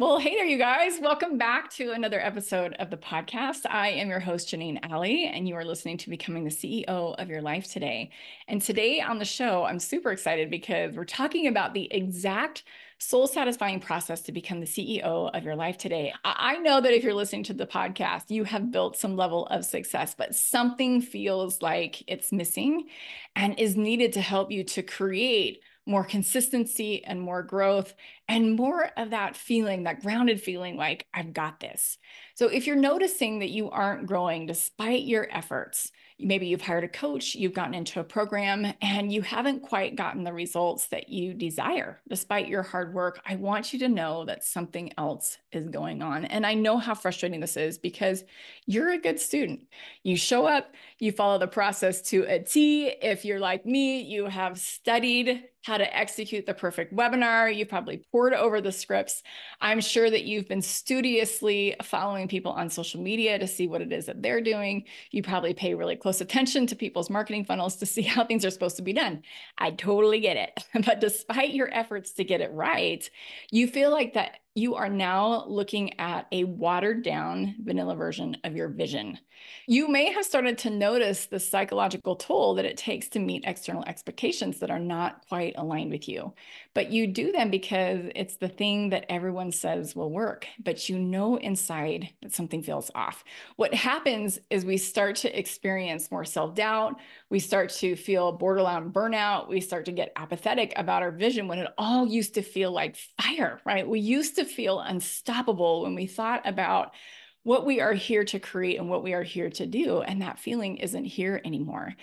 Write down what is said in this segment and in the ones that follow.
Well, hey there, you guys. Welcome back to another episode of the podcast. I am your host, Janeen Alley, and you are listening to Becoming the CEO of Your Life today. And today on the show, I'm super excited because we're talking about the exact soul satisfying process to become the CEO of your life today. I know that if you're listening to the podcast, you have built some level of success, but something feels like it's missing and is needed to help you to create more consistency and more growth and more of that feeling, that grounded feeling like, I've got this. So if you're noticing that you aren't growing despite your efforts, maybe you've hired a coach, you've gotten into a program, and you haven't quite gotten the results that you desire despite your hard work, I want you to know that something else is going on. And I know how frustrating this is because you're a good student. You show up, you follow the process to a T. If you're like me, you have studied how to execute the perfect webinar. You've probably poured over the scripts. I'm sure that you've been studiously following people on social media to see what it is that they're doing. You probably pay really close attention to people's marketing funnels to see how things are supposed to be done. I totally get it. But despite your efforts to get it right, you feel like that you are now looking at a watered down vanilla version of your vision. You may have started to notice the psychological toll that it takes to meet external expectations that are not quite aligned with you. But you do them because it's the thing that everyone says will work, but you know inside that something feels off. What happens is we start to experience more self doubt. We start to feel borderline burnout. We start to get apathetic about our vision when it all used to feel like fire, right? We used to feel unstoppable when we thought about what we are here to create and what we are here to do. And that feeling isn't here anymore.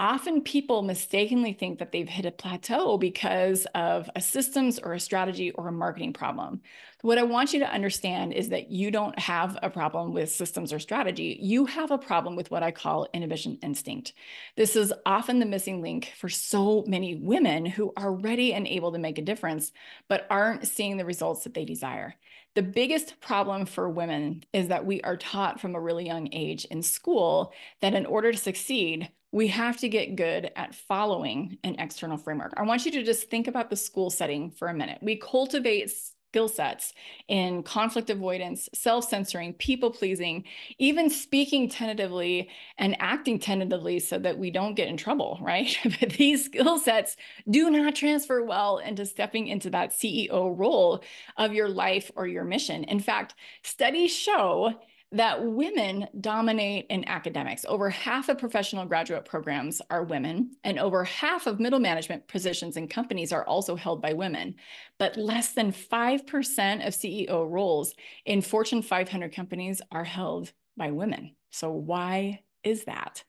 Often people mistakenly think that they've hit a plateau because of a systems or a strategy or a marketing problem. What I want you to understand is that you don't have a problem with systems or strategy. You have a problem with what I call inhibition instinct. This is often the missing link for so many women who are ready and able to make a difference, but aren't seeing the results that they desire. The biggest problem for women is that we are taught from a really young age in school that in order to succeed, we have to get good at following an external framework. I want you to just think about the school setting for a minute. We cultivate skill sets in conflict avoidance, self censoring, people pleasing, even speaking tentatively and acting tentatively so that we don't get in trouble, right? but these skill sets do not transfer well into stepping into that CEO role of your life or your mission. In fact, studies show that women dominate in academics. Over half of professional graduate programs are women, and over half of middle management positions in companies are also held by women. But less than 5% of CEO roles in Fortune 500 companies are held by women. So, why is that?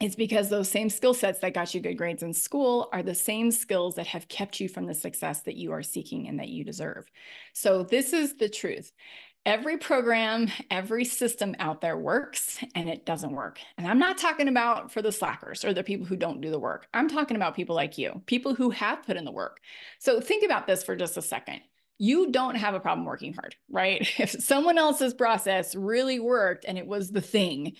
It's because those same skill sets that got you good grades in school are the same skills that have kept you from the success that you are seeking and that you deserve. So, this is the truth every program, every system out there works and it doesn't work. And I'm not talking about for the slackers or the people who don't do the work. I'm talking about people like you, people who have put in the work. So think about this for just a second. You don't have a problem working hard, right? If someone else's process really worked and it was the thing,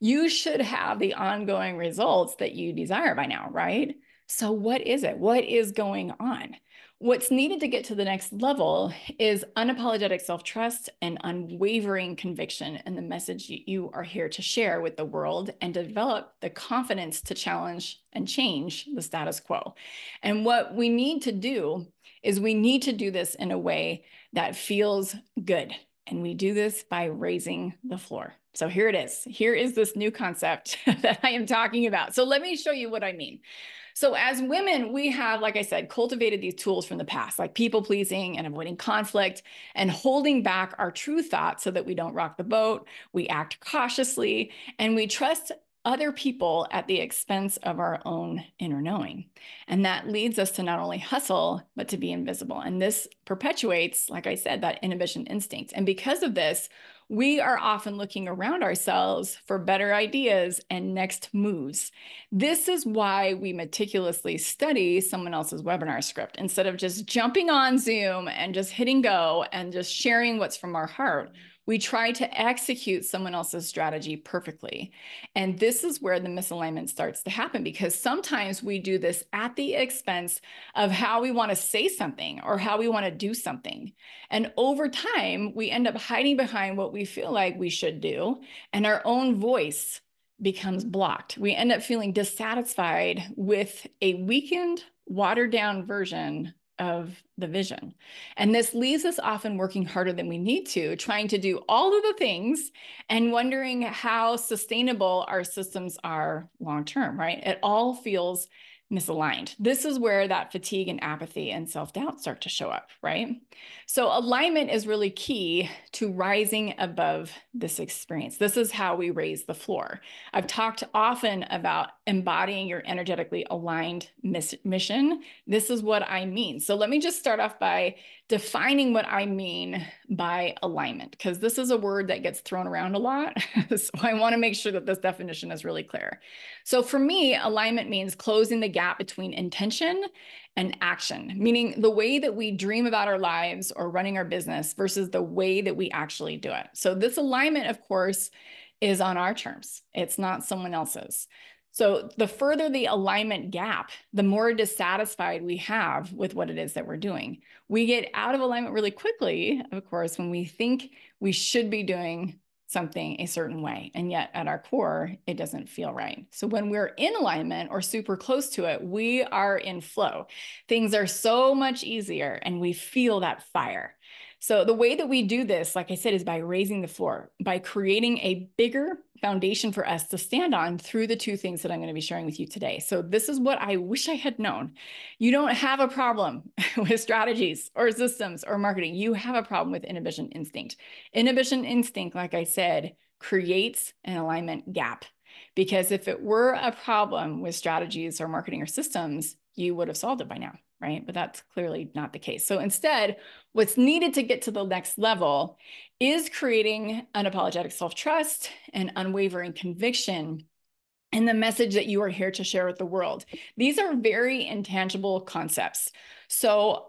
you should have the ongoing results that you desire by now, right? So, what is it? What is going on? What's needed to get to the next level is unapologetic self trust and unwavering conviction in the message you are here to share with the world and develop the confidence to challenge and change the status quo. And what we need to do is we need to do this in a way that feels good. And we do this by raising the floor. So here it is. Here is this new concept that I am talking about. So let me show you what I mean. So, as women, we have, like I said, cultivated these tools from the past, like people pleasing and avoiding conflict and holding back our true thoughts so that we don't rock the boat. We act cautiously and we trust other people at the expense of our own inner knowing. And that leads us to not only hustle, but to be invisible. And this perpetuates, like I said, that inhibition instinct. And because of this, we are often looking around ourselves for better ideas and next moves. This is why we meticulously study someone else's webinar script instead of just jumping on Zoom and just hitting go and just sharing what's from our heart. We try to execute someone else's strategy perfectly. And this is where the misalignment starts to happen because sometimes we do this at the expense of how we want to say something or how we want to do something. And over time, we end up hiding behind what we feel like we should do and our own voice becomes blocked. We end up feeling dissatisfied with a weakened, watered down version of the vision. And this leaves us often working harder than we need to, trying to do all of the things and wondering how sustainable our systems are long term, right? It all feels misaligned. This is where that fatigue and apathy and self doubt start to show up, right? So, alignment is really key to rising above this experience. This is how we raise the floor. I've talked often about embodying your energetically aligned mission. This is what I mean. So, let me just start off by defining what I mean by alignment, because this is a word that gets thrown around a lot. so, I want to make sure that this definition is really clear. So, for me, alignment means closing the gap gap between intention and action, meaning the way that we dream about our lives or running our business versus the way that we actually do it. So, this alignment, of course, is on our terms, it's not someone else's. So, the further the alignment gap, the more dissatisfied we have with what it is that we're doing. We get out of alignment really quickly, of course, when we think we should be doing something a certain way. And yet at our core, it doesn't feel right. So when we're in alignment or super close to it, we are in flow. Things are so much easier and we feel that fire. So the way that we do this, like I said, is by raising the floor, by creating a bigger foundation for us to stand on through the two things that I'm going to be sharing with you today. So this is what I wish I had known. You don't have a problem with strategies or systems or marketing. You have a problem with inhibition instinct. Inhibition instinct, like I said, creates an alignment gap. Because if it were a problem with strategies or marketing or systems, you would have solved it by now right? But that's clearly not the case. So instead, what's needed to get to the next level is creating unapologetic self trust and unwavering conviction and the message that you are here to share with the world. These are very intangible concepts. So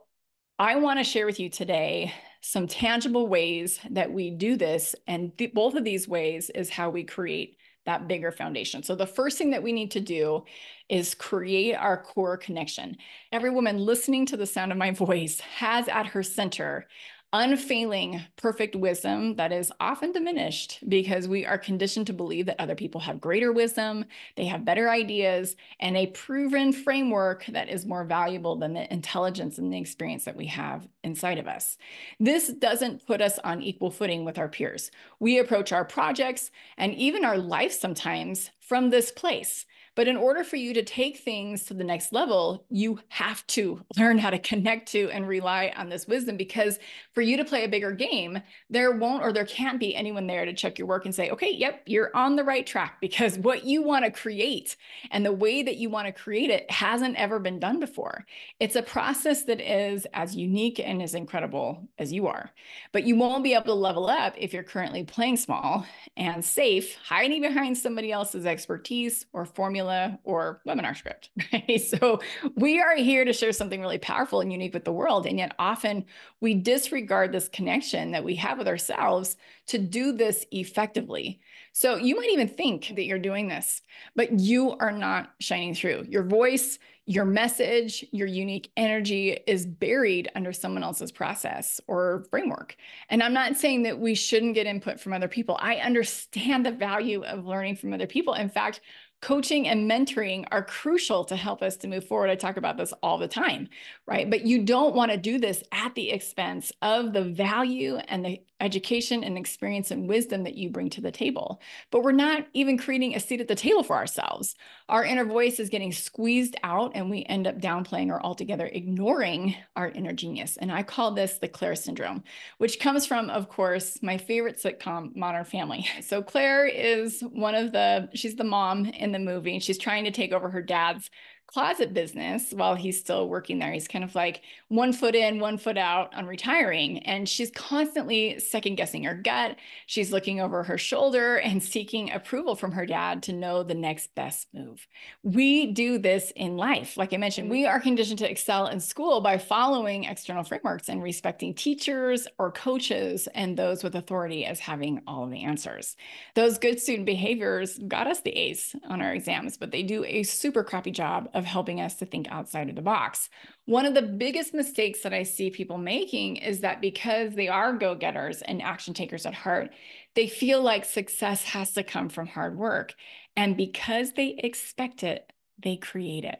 I want to share with you today some tangible ways that we do this. And th- both of these ways is how we create that bigger foundation. So the first thing that we need to do is create our core connection. Every woman listening to the sound of my voice has at her center unfailing, perfect wisdom that is often diminished because we are conditioned to believe that other people have greater wisdom, they have better ideas, and a proven framework that is more valuable than the intelligence and the experience that we have inside of us. This doesn't put us on equal footing with our peers. We approach our projects and even our life sometimes from this place. But in order for you to take things to the next level, you have to learn how to connect to and rely on this wisdom because for you to play a bigger game, there won't or there can't be anyone there to check your work and say, okay, yep, you're on the right track because what you want to create and the way that you want to create it hasn't ever been done before. It's a process that is as unique and as incredible as you are. But you won't be able to level up if you're currently playing small and safe, hiding behind somebody else's expertise or formula formula or webinar script, right? So we are here to share something really powerful and unique with the world. And yet often we disregard this connection that we have with ourselves to do this effectively. So you might even think that you're doing this, but you are not shining through. Your voice, your message, your unique energy is buried under someone else's process or framework. And I'm not saying that we shouldn't get input from other people. I understand the value of learning from other people. In fact, coaching and mentoring are crucial to help us to move forward. I talk about this all the time, right? Mm-hmm. But you don't want to do this at the expense of the value and the education and experience and wisdom that you bring to the table. But we're not even creating a seat at the table for ourselves. Our inner voice is getting squeezed out and we end up downplaying or altogether ignoring our inner genius. And I call this the Claire syndrome, which comes from, of course, my favorite sitcom, Modern Family. So Claire is one of the, she's the mom in the movie. She's trying to take over her dad's closet business while he's still working there. He's kind of like one foot in, one foot out on retiring. And she's constantly second guessing her gut. She's looking over her shoulder and seeking approval from her dad to know the next best move. We do this in life. Like I mentioned, we mm-hmm. are conditioned to excel in school by following external frameworks and respecting teachers or coaches and those with authority as having all of the answers. Those good student behaviors got us the A's on our exams, but they do a super crappy job of helping us to think outside of the box. One of the biggest mistakes that I see people making is that because they are go getters and action takers at heart, they feel like success has to come from hard work. And because they expect it, they create it.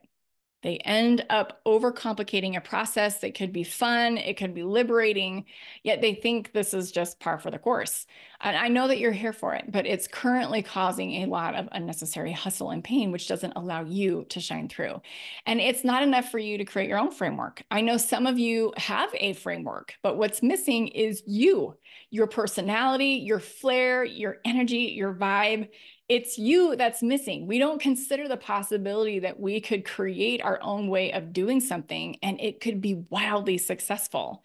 They end up overcomplicating a process that could be fun, it could be liberating, yet they think this is just par for the course. And I know that you're here for it, but it's currently causing a lot of unnecessary hustle and pain, which doesn't allow you to shine through. And it's not enough for you to create your own framework. I know some of you have a framework, but what's missing is you, your personality, your flair, your energy, your vibe it's you that's missing. We don't consider the possibility that we could create our own way of doing something and it could be wildly successful.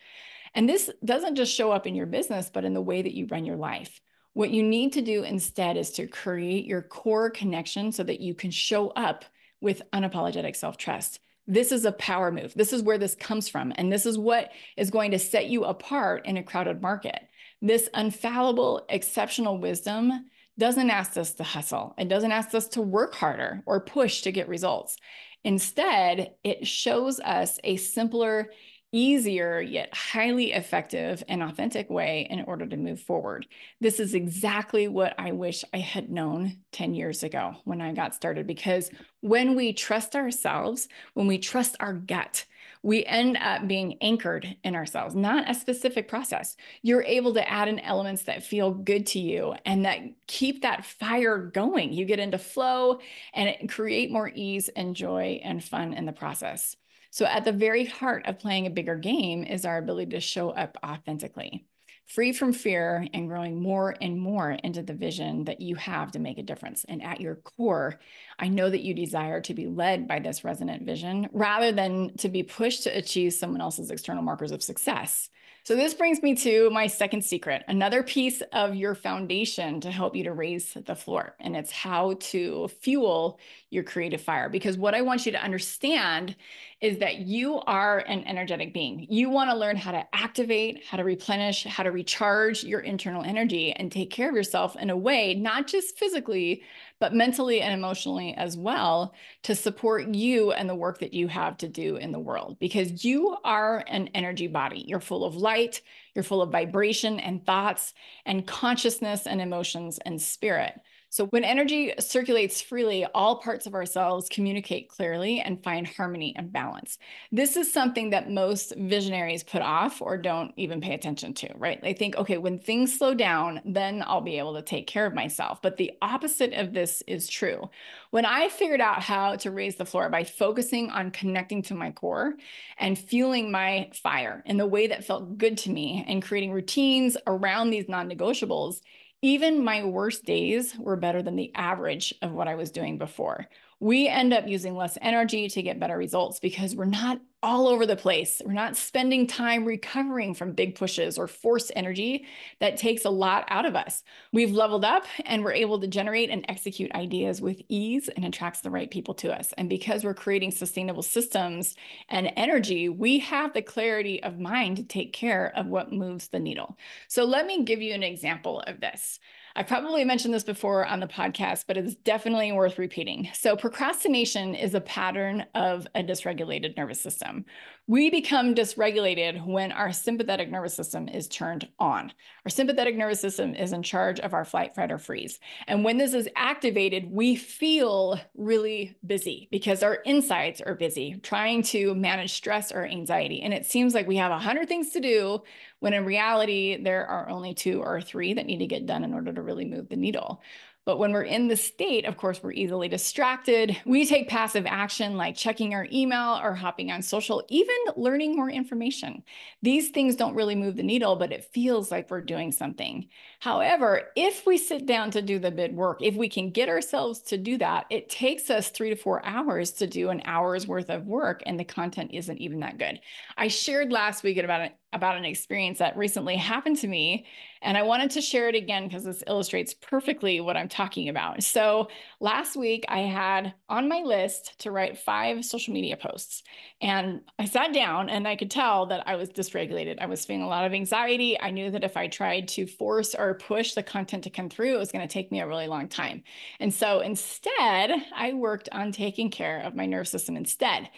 And this doesn't just show up in your business, but in the way that you run your life. What you need to do instead is to create your core connection so that you can show up with unapologetic self trust. This is a power move. This is where this comes from. And this is what is going to set you apart in a crowded market. This infallible, exceptional wisdom doesn't ask us to hustle. It doesn't ask us to work harder or push to get results. Instead, it shows us a simpler, easier, yet highly effective and authentic way in order to move forward. This is exactly what I wish I had known 10 years ago when I got started, because when we trust ourselves, when we trust our gut, we end up being anchored in ourselves, not a specific process. You're able to add in elements that feel good to you and that keep that fire going. You get into flow and create more ease and joy and fun in the process. So, at the very heart of playing a bigger game is our ability to show up authentically free from fear and growing more and more into the vision that you have to make a difference. And at your core, I know that you desire to be led by this resonant vision rather than to be pushed to achieve someone else's external markers of success. So, this brings me to my second secret, another piece of your foundation to help you to raise the floor. And it's how to fuel your creative fire. Because what I want you to understand is that you are an energetic being. You want to learn how to activate, how to replenish, how to recharge your internal energy and take care of yourself in a way, not just physically, but mentally and emotionally as well to support you and the work that you have to do in the world because you are an energy body. You're full of light, you're full of vibration and thoughts and consciousness and emotions and spirit. So, when energy circulates freely, all parts of ourselves communicate clearly and find harmony and balance. This is something that most visionaries put off or don't even pay attention to, right? They think, okay, when things slow down, then I'll be able to take care of myself. But the opposite of this is true. When I figured out how to raise the floor by focusing on connecting to my core and fueling my fire in the way that felt good to me and creating routines around these non negotiables, even my worst days were better than the average of what I was doing before. We end up using less energy to get better results because we're not all over the place. We're not spending time recovering from big pushes or force energy that takes a lot out of us. We've leveled up and we're able to generate and execute ideas with ease and attracts the right people to us. And because we're creating sustainable systems and energy, we have the clarity of mind to take care of what moves the needle. So let me give you an example of this. I probably mentioned this before on the podcast, but it's definitely worth repeating. So, procrastination is a pattern of a dysregulated nervous system. We become dysregulated when our sympathetic nervous system is turned on. Our sympathetic nervous system is in charge of our flight, fight, or freeze. And when this is activated, we feel really busy because our insides are busy trying to manage stress or anxiety. And it seems like we have a hundred things to do when in reality, there are only two or three that need to get done in order to really move the needle. But when we're in the state, of course, we're easily distracted. We take passive action like checking our email or hopping on social, even learning more information. These things don't really move the needle, but it feels like we're doing something. However, if we sit down to do the bid work, if we can get ourselves to do that, it takes us three to four hours to do an hour's worth of work, and the content isn't even that good. I shared last week about it about an experience that recently happened to me. And I wanted to share it again because this illustrates perfectly what I'm talking about. So last week, I had on my list to write five social media posts. And I sat down and I could tell that I was dysregulated. I was feeling a lot of anxiety. I knew that if I tried to force or push the content to come through, it was going to take me a really long time. And so instead, I worked on taking care of my nervous system instead.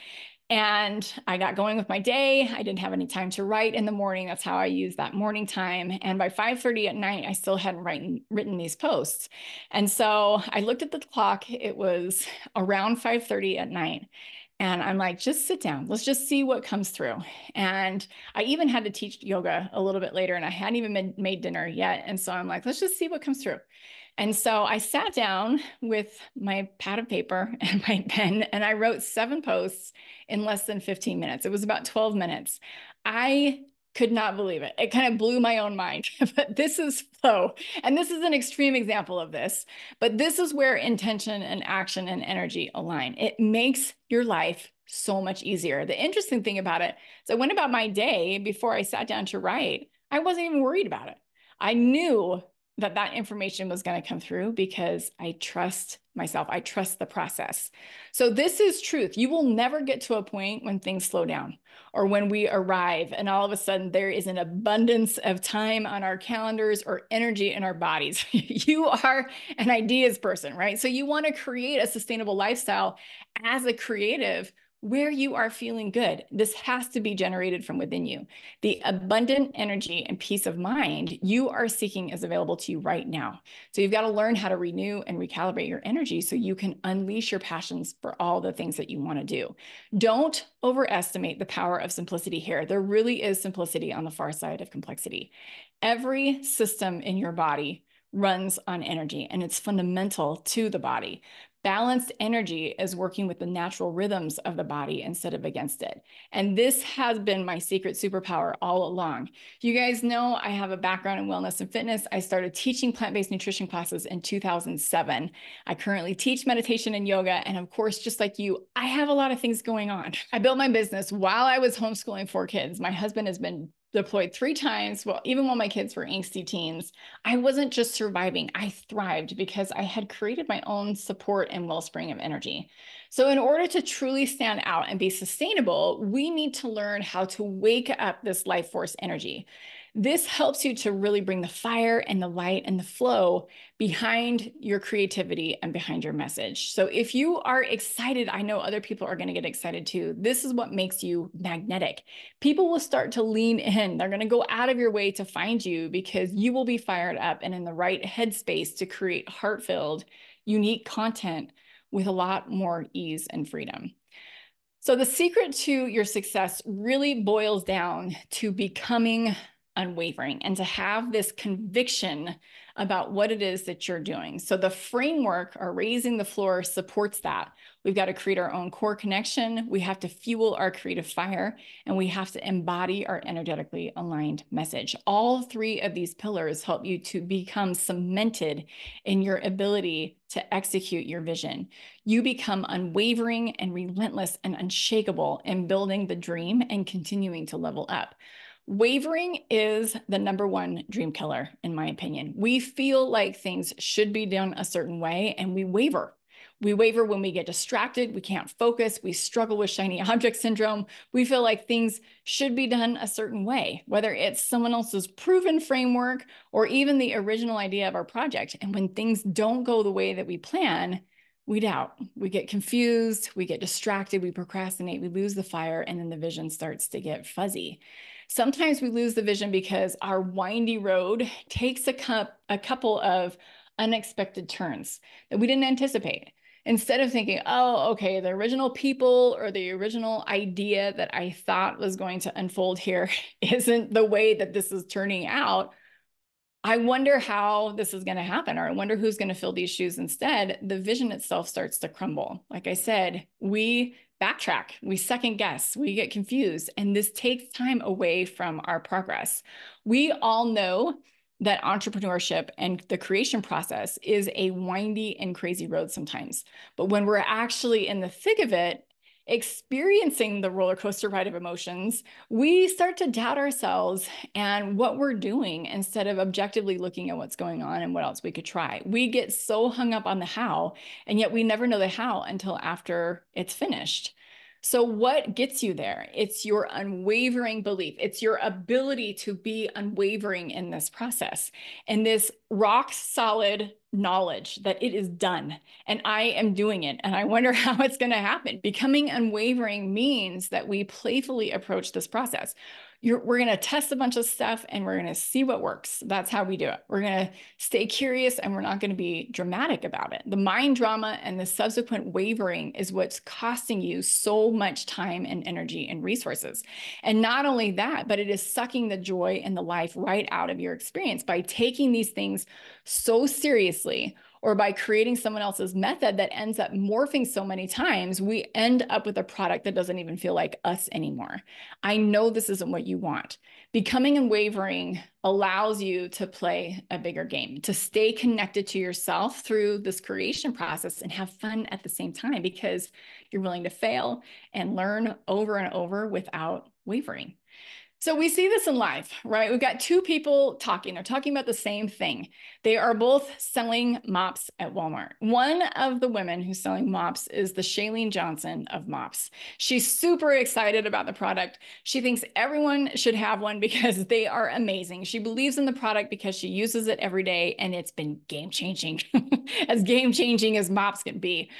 And I got going with my day. I didn't have any time to write in the morning. That's how I used that morning time. And by 5:30 at night, I still hadn't written, written these posts. And so I looked at the clock. It was around 5:30 at night. And I'm like, just sit down. Let's just see what comes through. And I even had to teach yoga a little bit later, and I hadn't even made dinner yet. And so I'm like, let's just see what comes through. And so I sat down with my pad of paper and my pen, and I wrote seven posts in less than 15 minutes. It was about 12 minutes. I could not believe it. It kind of blew my own mind. but this is flow. And this is an extreme example of this. But this is where intention and action and energy align. It makes your life so much easier. The interesting thing about it is I went about my day before I sat down to write. I wasn't even worried about it. I knew that that information was going to come through because I trust myself. I trust the process. So this is truth. You will never get to a point when things slow down or when we arrive and all of a sudden there is an abundance of time on our calendars or energy in our bodies. you are an ideas person, right? So you want to create a sustainable lifestyle as a creative where you are feeling good. This has to be generated from within you. The abundant energy and peace of mind you are seeking is available to you right now. So you've got to learn how to renew and recalibrate your energy so you can unleash your passions for all the things that you want to do. Don't overestimate the power of simplicity here. There really is simplicity on the far side of complexity. Every system in your body runs on energy and it's fundamental to the body. Balanced energy is working with the natural rhythms of the body instead of against it. And this has been my secret superpower all along. You guys know I have a background in wellness and fitness. I started teaching plant based nutrition classes in 2007. I currently teach meditation and yoga. And of course, just like you, I have a lot of things going on. I built my business while I was homeschooling four kids. My husband has been deployed three times. Well, even while my kids were angsty teens, I wasn't just surviving, I thrived because I had created my own support and wellspring of energy. So, in order to truly stand out and be sustainable, we need to learn how to wake up this life force energy. This helps you to really bring the fire and the light and the flow behind your creativity and behind your message. So if you are excited, I know other people are going to get excited too. This is what makes you magnetic. People will start to lean in. They're going to go out of your way to find you because you will be fired up and in the right headspace to create heart-filled, unique content with a lot more ease and freedom. So the secret to your success really boils down to becoming unwavering and to have this conviction about what it is that you're doing. So the framework or raising the floor supports that. We've got to create our own core connection. We have to fuel our creative fire and we have to embody our energetically aligned message. All three of these pillars help you to become cemented in your ability to execute your vision. You become unwavering and relentless and unshakable in building the dream and continuing to level up. Wavering is the number one dream killer, in my opinion. We feel like things should be done a certain way and we waver. We waver when we get distracted, we can't focus, we struggle with shiny object syndrome. We feel like things should be done a certain way, whether it's someone else's proven framework or even the original idea of our project. And when things don't go the way that we plan, we doubt, we get confused, we get distracted, we procrastinate, we lose the fire, and then the vision starts to get fuzzy. Sometimes we lose the vision because our windy road takes a, a couple of unexpected turns that we didn't anticipate. Instead of thinking, oh, okay, the original people or the original idea that I thought was going to unfold here isn't the way that this is turning out. I wonder how this is going to happen, or I wonder who's going to fill these shoes instead. The vision itself starts to crumble. Like I said, we backtrack, we second guess, we get confused, and this takes time away from our progress. We all know that entrepreneurship and the creation process is a windy and crazy road sometimes. But when we're actually in the thick of it, experiencing the roller coaster ride of emotions, we start to doubt ourselves and what we're doing instead of objectively looking at what's going on and what else we could try. We get so hung up on the how, and yet we never know the how until after it's finished. So, what gets you there? It's your unwavering belief. It's your ability to be unwavering in this process and this rock solid knowledge that it is done and I am doing it. And I wonder how it's going to happen. Becoming unwavering means that we playfully approach this process you're, we're going to test a bunch of stuff and we're going to see what works. That's how we do it. We're going to stay curious and we're not going to be dramatic about it. The mind drama and the subsequent wavering is what's costing you so much time and energy and resources. And not only that, but it is sucking the joy and the life right out of your experience by taking these things so seriously or by creating someone else's method that ends up morphing so many times, we end up with a product that doesn't even feel like us anymore. I know this isn't what you want. Becoming unwavering allows you to play a bigger game, to stay connected to yourself through this creation process and have fun at the same time because you're willing to fail and learn over and over without wavering. So we see this in life, right? We've got two people talking. They're talking about the same thing. They are both selling mops at Walmart. One of the women who's selling mops is the Chalene Johnson of mops. She's super excited about the product. She thinks everyone should have one because they are amazing. She believes in the product because she uses it every day and it's been game changing, as game changing as mops can be.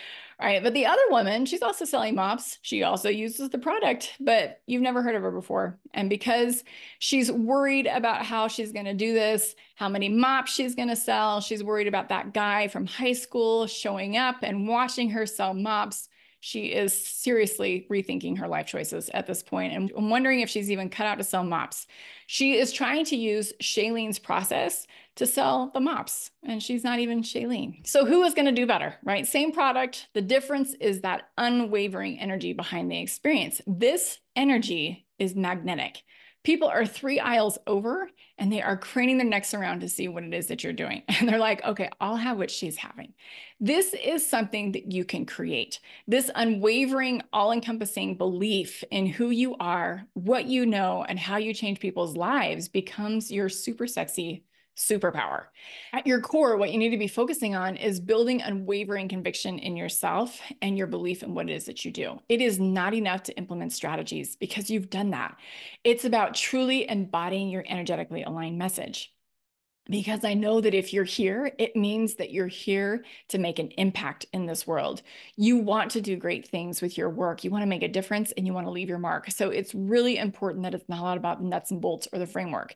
Right. But the other woman, she's also selling mops. She also uses the product, but you've never heard of her before. And because she's worried about how she's going to do this, how many mops she's going to sell, she's worried about that guy from high school showing up and watching her sell mops. She is seriously rethinking her life choices at this point and I'm wondering if she's even cut out to sell mops. She is trying to use Chalene's process to sell the mops and she's not even Chalene. So who is going to do better, right? Same product. The difference is that unwavering energy behind the experience. This energy is magnetic. People are three aisles over and they are craning their necks around to see what it is that you're doing. And they're like, okay, I'll have what she's having. This is something that you can create. This unwavering, all encompassing belief in who you are, what you know, and how you change people's lives becomes your super sexy superpower. At your core, what you need to be focusing on is building unwavering conviction in yourself and your belief in what it is that you do. It is not enough to implement strategies because you've done that. It's about truly embodying your energetically aligned message. Because I know that if you're here, it means that you're here to make an impact in this world. You want to do great things with your work. You want to make a difference and you want to leave your mark. So it's really important that it's not a lot about nuts and bolts or the framework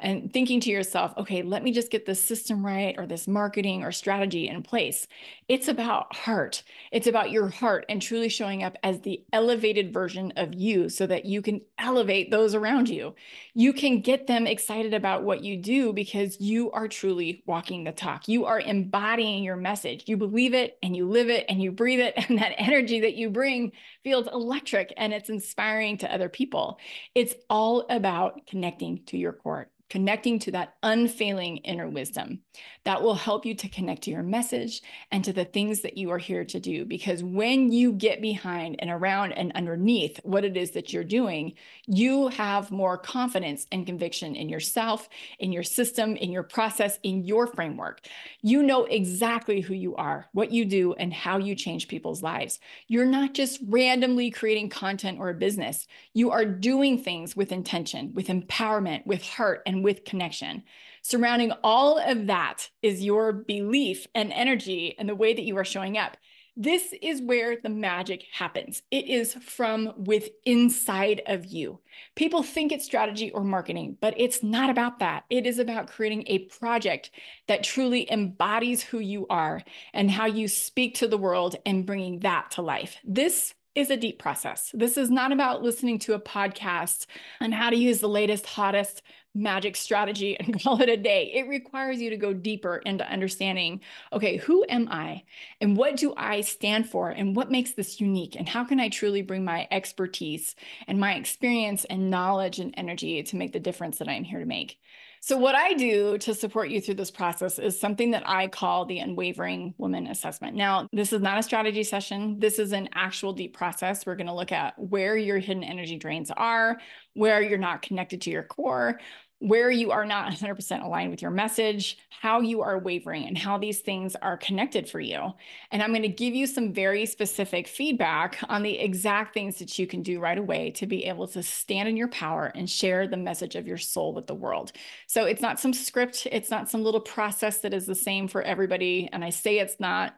and thinking to yourself, okay, let me just get this system right or this marketing or strategy in place. It's about heart. It's about your heart and truly showing up as the elevated version of you so that you can elevate those around you. You can get them excited about what you do because you are truly walking the talk. You are embodying your message. You believe it and you live it and you breathe it. And that energy that you bring feels electric and it's inspiring to other people. It's all about connecting to your core connecting to that unfailing inner wisdom that will help you to connect to your message and to the things that you are here to do. Because when you get behind and around and underneath what it is that you're doing, you have more confidence and conviction in yourself, in your system, in your process, in your framework. You know exactly who you are, what you do, and how you change people's lives. You're not just randomly creating content or a business, you are doing things with intention, with empowerment, with heart, with connection. Surrounding all of that is your belief and energy and the way that you are showing up. This is where the magic happens. It is from with inside of you. People think it's strategy or marketing, but it's not about that. It is about creating a project that truly embodies who you are and how you speak to the world and bringing that to life. This is a deep process. This is not about listening to a podcast on how to use the latest, hottest magic strategy and call it a day. It requires you to go deeper into understanding okay, who am I? And what do I stand for? And what makes this unique? And how can I truly bring my expertise and my experience and knowledge and energy to make the difference that I'm here to make? So, what I do to support you through this process is something that I call the Unwavering Woman Assessment. Now, this is not a strategy session. This is an actual deep process. We're going to look at where your hidden energy drains are, where you're not connected to your core, where you are not 100% aligned with your message, how you are wavering, and how these things are connected for you. And I'm going to give you some very specific feedback on the exact things that you can do right away to be able to stand in your power and share the message of your soul with the world. So it's not some script, it's not some little process that is the same for everybody. And I say it's not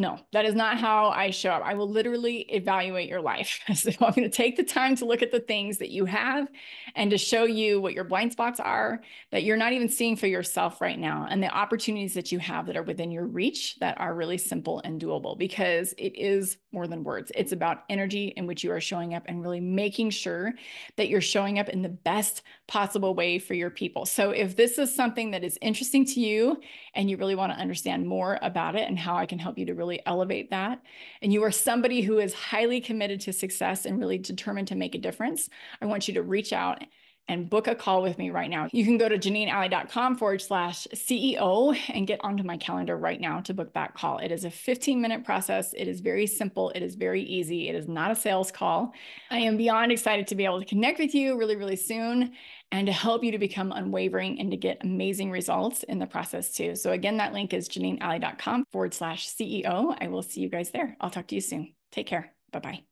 no, that is not how I show up. I will literally evaluate your life. So I'm going to take the time to look at the things that you have and to show you what your blind spots are that you're not even seeing for yourself right now and the opportunities that you have that are within your reach that are really simple and doable because it is more than words. It's about energy in which you are showing up and really making sure that you're showing up in the best possible way for your people. So if this is something that is interesting to you and you really want to understand more about it and how I can help you to really elevate that, and you are somebody who is highly committed to success and really determined to make a difference, I want you to reach out and book a call with me right now. You can go to JaneenAlley.com forward slash CEO and get onto my calendar right now to book that call. It is a 15 minute process. It is very simple. It is very easy. It is not a sales call. I am beyond excited to be able to connect with you really, really soon and to help you to become unwavering and to get amazing results in the process too. So again, that link is JaneenAlley.com forward slash CEO. I will see you guys there. I'll talk to you soon. Take care. Bye-bye.